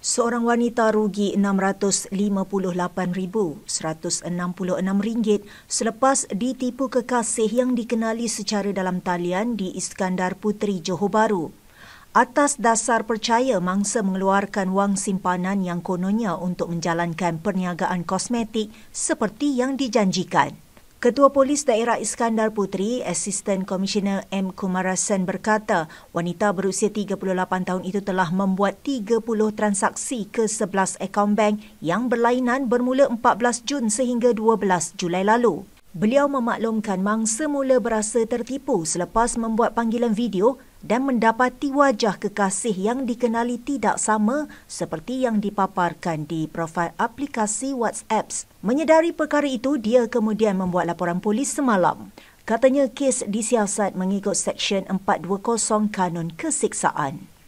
Seorang wanita rugi RM658,166 selepas ditipu kekasih yang dikenali secara dalam talian di Iskandar Puteri Johor Bahru. Atas dasar percaya mangsa mengeluarkan wang simpanan yang kononnya untuk menjalankan perniagaan kosmetik seperti yang dijanjikan. Ketua Polis Daerah Iskandar Puteri, Asisten Komisioner M. Kumarasan berkata, wanita berusia 38 tahun itu telah membuat 30 transaksi ke 11 akaun bank yang berlainan bermula 14 Jun sehingga 12 Julai lalu. Beliau memaklumkan mangsa mula berasa tertipu selepas membuat panggilan video dan mendapati wajah kekasih yang dikenali tidak sama seperti yang dipaparkan di profil aplikasi WhatsApp. Menyedari perkara itu, dia kemudian membuat laporan polis semalam. Katanya kes disiasat mengikut Seksyen 420 Kanun Kesiksaan.